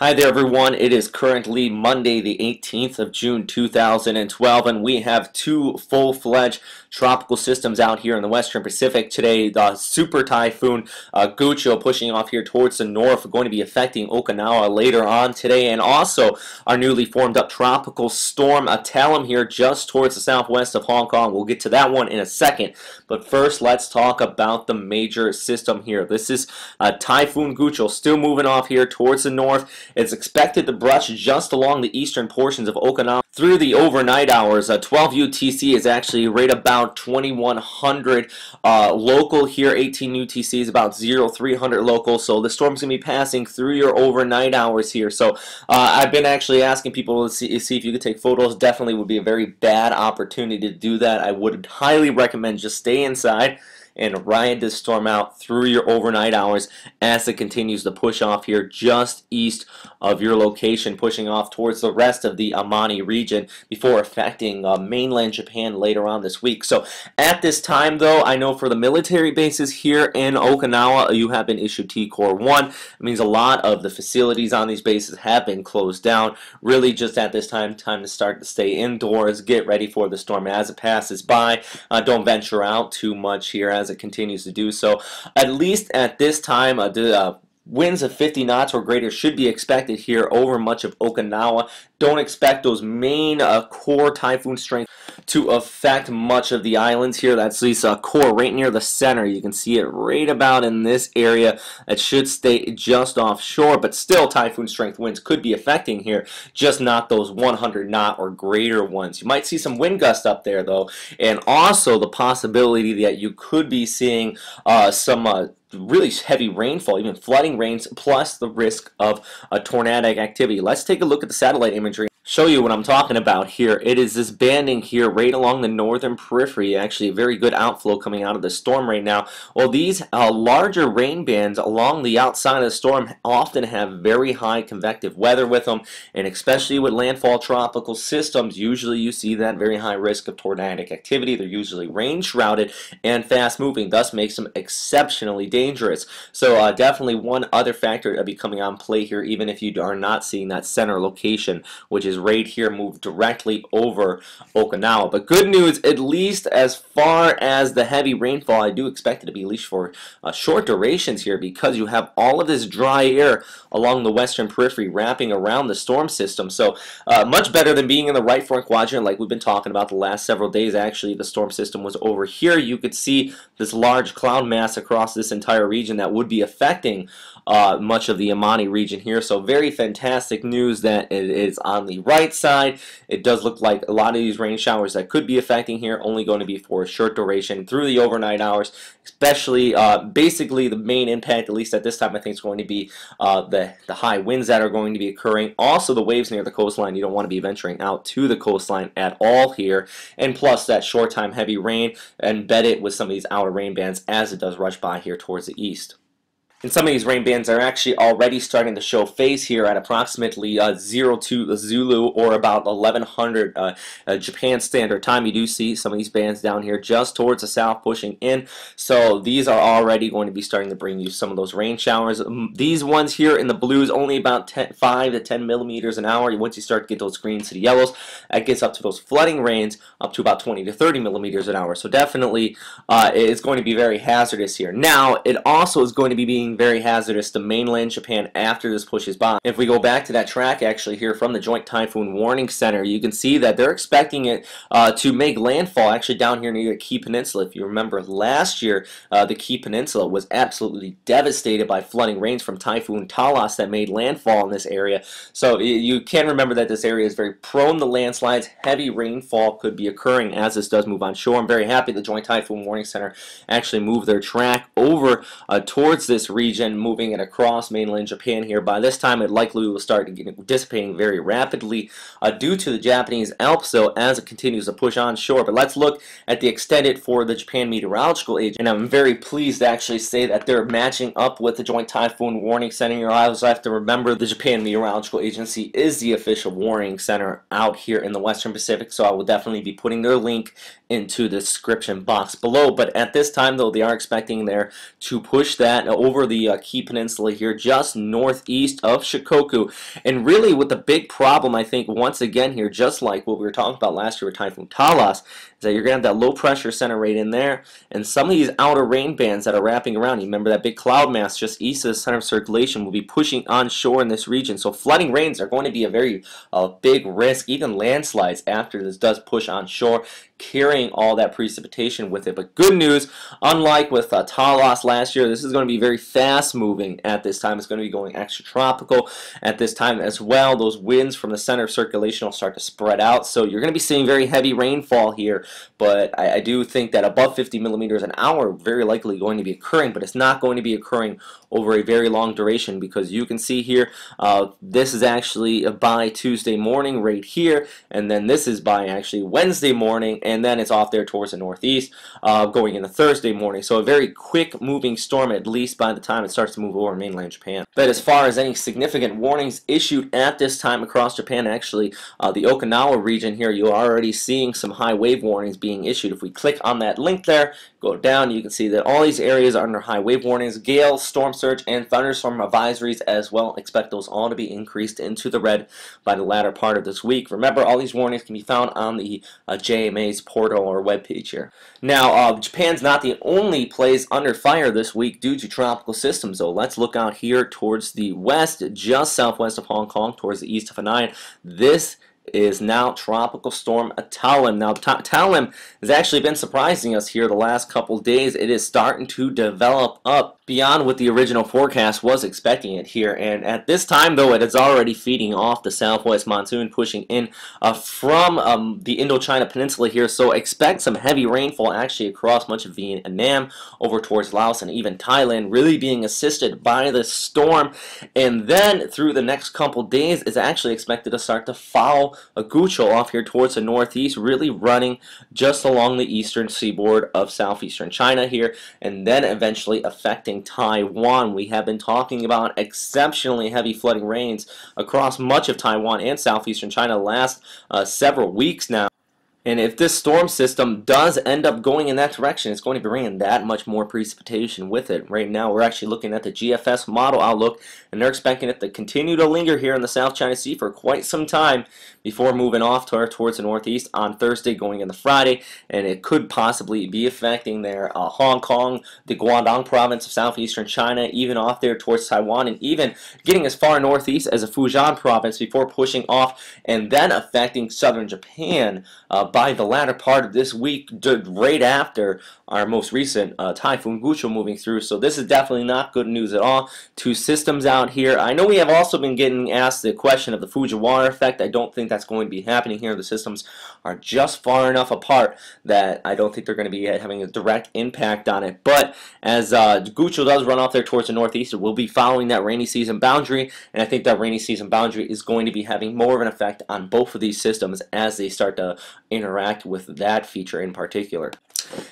Hi there everyone, it is currently Monday the 18th of June 2012 and we have two full-fledged tropical systems out here in the western Pacific today. The super typhoon uh, pushing off here towards the north going to be affecting Okinawa later on today and also our newly formed up tropical storm Talim here just towards the southwest of Hong Kong. We'll get to that one in a second but first let's talk about the major system here. This is uh, Typhoon Guchol still moving off here towards the north it's expected to brush just along the eastern portions of Okinawa through the overnight hours. Uh, 12 UTC is actually right about 2100 uh, local here. 18 UTC is about 0300 local. So the storm's going to be passing through your overnight hours here. So uh, I've been actually asking people to see, see if you could take photos. Definitely would be a very bad opportunity to do that. I would highly recommend just stay inside and ride this storm out through your overnight hours as it continues to push off here just east of your location, pushing off towards the rest of the Amami region before affecting uh, mainland Japan later on this week. So at this time, though, I know for the military bases here in Okinawa, you have been issued TCOR 1. It means a lot of the facilities on these bases have been closed down. Really, just at this time, time to start to stay indoors, get ready for the storm as it passes by. Uh, don't venture out too much here as as it continues to do so. At least at this time, uh, the uh, winds of 50 knots or greater should be expected here over much of Okinawa. Don't expect those main uh, core typhoon strength to affect much of the islands here. That's this uh, core right near the center. You can see it right about in this area. It should stay just offshore, but still typhoon strength winds could be affecting here, just not those 100 knot or greater ones. You might see some wind gusts up there though, and also the possibility that you could be seeing uh, some uh, really heavy rainfall, even flooding rains, plus the risk of a tornadic activity. Let's take a look at the satellite imagery show you what I'm talking about here. It is this banding here right along the northern periphery, actually a very good outflow coming out of the storm right now. Well, these uh, larger rain bands along the outside of the storm often have very high convective weather with them, and especially with landfall tropical systems, usually you see that very high risk of tornadic activity. They're usually rain shrouded and fast moving, thus makes them exceptionally dangerous. So uh, definitely one other factor to be coming on play here, even if you are not seeing that center location, which is right here move directly over Okinawa. But good news, at least as far as the heavy rainfall, I do expect it to be at least for uh, short durations here because you have all of this dry air along the western periphery wrapping around the storm system. So uh, much better than being in the right front quadrant like we've been talking about the last several days. Actually, the storm system was over here. You could see this large cloud mass across this entire region that would be affecting uh, much of the Amami region here. So very fantastic news that it is on the right side. It does look like a lot of these rain showers that could be affecting here only going to be for a short duration through the overnight hours, especially uh, basically the main impact, at least at this time, I think is going to be uh, the, the high winds that are going to be occurring. Also the waves near the coastline. You don't want to be venturing out to the coastline at all here. And plus that short time heavy rain, embed it with some of these outer rain bands as it does rush by here towards the east. And some of these rain bands are actually already starting to show phase here at approximately uh, 02 Zulu or about 1100 uh, uh, Japan Standard Time. You do see some of these bands down here just towards the south pushing in. So these are already going to be starting to bring you some of those rain showers. Um, these ones here in the blues only about 10, 5 to 10 millimeters an hour. Once you start to get those greens to the yellows, that gets up to those flooding rains up to about 20 to 30 millimeters an hour. So definitely uh, it's going to be very hazardous here. Now it also is going to be being being very hazardous to mainland Japan after this pushes by. If we go back to that track actually here from the Joint Typhoon Warning Center, you can see that they're expecting it uh, to make landfall actually down here near the Kii Peninsula. If you remember last year, uh, the Kii Peninsula was absolutely devastated by flooding rains from Typhoon Talas that made landfall in this area. So you can remember that this area is very prone to landslides. Heavy rainfall could be occurring as this does move on shore. I'm very happy the Joint Typhoon Warning Center actually moved their track over uh, towards this region, moving it across mainland Japan here. By this time, it likely will start dissipating very rapidly uh, due to the Japanese Alps, though, as it continues to push onshore. But let's look at the extended for the Japan Meteorological Agency, and I'm very pleased to actually say that they're matching up with the Joint Typhoon Warning Center. You also have to remember the Japan Meteorological Agency is the official warning center out here in the Western Pacific, so I will definitely be putting their link into the description box below. But at this time, though, they are expecting there to push that over the uh, Kii Peninsula here, just northeast of Shikoku. And really, with the big problem, I think, once again here, just like what we were talking about last year with Typhoon Talas, is that you're going to have that low pressure center right in there, and some of these outer rain bands that are wrapping around, you remember that big cloud mass just east of the center of circulation will be pushing onshore in this region. So flooding rains are going to be a very uh, big risk, even landslides after this does push onshore carrying all that precipitation with it. But good news, unlike with uh, Talas last year, this is going to be very fast moving at this time. It's going to be going extratropical at this time as well. Those winds from the center of circulation will start to spread out. So you're going to be seeing very heavy rainfall here. But I, I do think that above 50 millimeters an hour very likely going to be occurring, but it's not going to be occurring over a very long duration because you can see here uh, this is actually by Tuesday morning right here and then this is by actually Wednesday morning and then it's off there towards the northeast uh, going into Thursday morning so a very quick moving storm at least by the time it starts to move over mainland Japan but as far as any significant warnings issued at this time across Japan actually uh, the Okinawa region here you're already seeing some high wave warnings being issued if we click on that link there go down you can see that all these areas are under high wave warnings gale storm surge and thunderstorm advisories as well. Expect those all to be increased into the red by the latter part of this week. Remember, all these warnings can be found on the uh, JMA's portal or web page here. Now, uh, Japan's not the only place under fire this week due to tropical systems, though. Let's look out here towards the west, just southwest of Hong Kong, towards the east of Hainan. This is now Tropical Storm Talim. Now, Talim has actually been surprising us here the last couple days. It is starting to develop up beyond what the original forecast was expecting it here. And at this time, though, it is already feeding off the southwest monsoon, pushing in uh, from um, the Indochina Peninsula here. So expect some heavy rainfall actually across much of Vietnam, over towards Laos and even Thailand, really being assisted by the storm. And then through the next couple days, it's actually expected to start to follow a Guchol off here towards the northeast, really running just along the eastern seaboard of southeastern China here, and then eventually affecting Taiwan. We have been talking about exceptionally heavy flooding rains across much of Taiwan and southeastern China last uh, several weeks now. And if this storm system does end up going in that direction, it's going to be bringing that much more precipitation with it. Right now, we're actually looking at the GFS model outlook, and they're expecting it to continue to linger here in the South China Sea for quite some time before moving off to, towards the northeast on Thursday going into Friday, and it could possibly be affecting their uh, Hong Kong, the Guangdong province of southeastern China, even off there towards Taiwan, and even getting as far northeast as the Fujian province before pushing off and then affecting southern Japan uh, by the latter part of this week, right after our most recent uh, Typhoon Guchol moving through. So this is definitely not good news at all. Two systems out here. I know we have also been getting asked the question of the Fujiwara effect. I don't think that's going to be happening here. The systems are just far enough apart that I don't think they're going to be having a direct impact on it. But as uh, Guchol does run off there towards the northeast, it will be following that rainy season boundary, and I think that rainy season boundary is going to be having more of an effect on both of these systems as they start to interact with that feature in particular.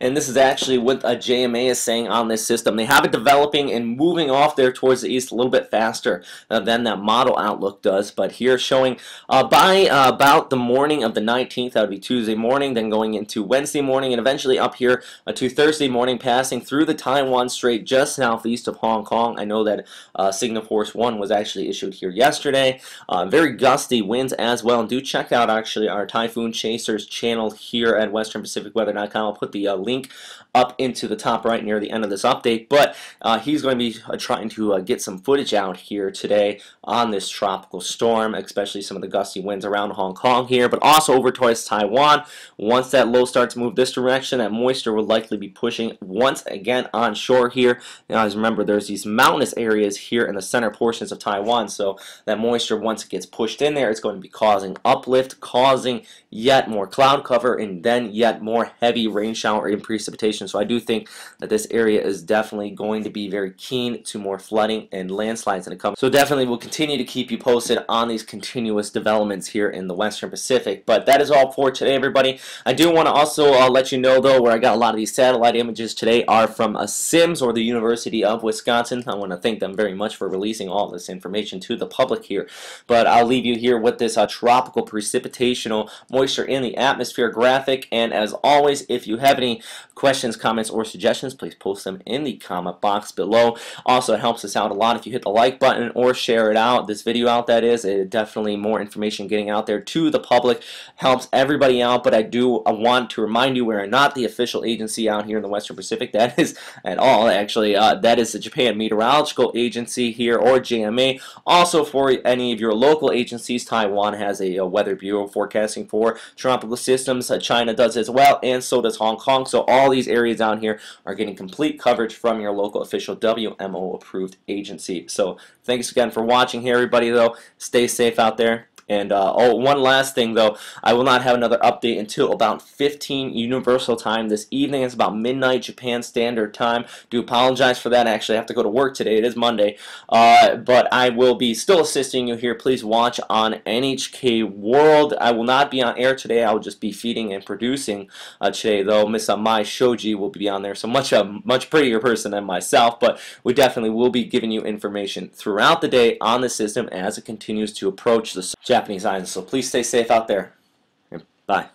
And this is actually what a JMA is saying on this system. They have it developing and moving off there towards the east a little bit faster uh, than that model outlook does. But here showing uh, by uh, about the morning of the 19th, that would be Tuesday morning, then going into Wednesday morning, and eventually up here uh, to Thursday morning, passing through the Taiwan Strait just southeast of Hong Kong. I know that uh, Signal Force 1 was actually issued here yesterday. Uh, very gusty winds as well. And do check out actually our Typhoon Chasers channel here at westernpacificweather.com. I'll put the the uh, link up into the top right near the end of this update. But uh, he's going to be uh, trying to uh, get some footage out here today on this tropical storm, especially some of the gusty winds around Hong Kong here, but also over towards Taiwan. Once that low starts to move this direction, that moisture will likely be pushing once again onshore here. Now, as remember, there's these mountainous areas here in the center portions of Taiwan, so that moisture, once it gets pushed in there, it's going to be causing uplift, causing yet more cloud cover, and then yet more heavy rain shower and precipitation so I do think that this area is definitely going to be very keen to more flooding and landslides in the coming. So definitely we'll continue to keep you posted on these continuous developments here in the Western Pacific. But that is all for today, everybody. I do want to also uh, let you know, though, where I got a lot of these satellite images today are from a CIMSS or the University of Wisconsin. I want to thank them very much for releasing all this information to the public here. But I'll leave you here with this uh, tropical precipitational moisture in the atmosphere graphic. And as always, if you have any questions, comments, or suggestions, please post them in the comment box below. Also, it helps us out a lot if you hit the like button or share it out, this video out that is. It definitely more information getting out there to the public helps everybody out, but I do want to remind you we're not the official agency out here in the Western Pacific. That is at all, actually. Uh, that is the Japan Meteorological Agency here, or JMA. Also, for any of your local agencies, Taiwan has a, a weather bureau forecasting for tropical systems. Uh, China does as well, and so does Hong Kong. So all these areas down here are getting complete coverage from your local official WMO approved agency. So thanks again for watching here, everybody, though. Stay safe out there. And uh, oh, one last thing though, I will not have another update until about 15 Universal Time this evening. It's about midnight Japan Standard Time. Do apologize for that. I actually have to go to work today. It is Monday, uh, but I will be still assisting you here. Please watch on NHK World. I will not be on air today. I will just be feeding and producing uh, today though. Miss Mai Shoji will be on there, so much a much prettier person than myself. But we definitely will be giving you information throughout the day on the system as it continues to approach the. Japanese Islands. So please stay safe out there. Bye.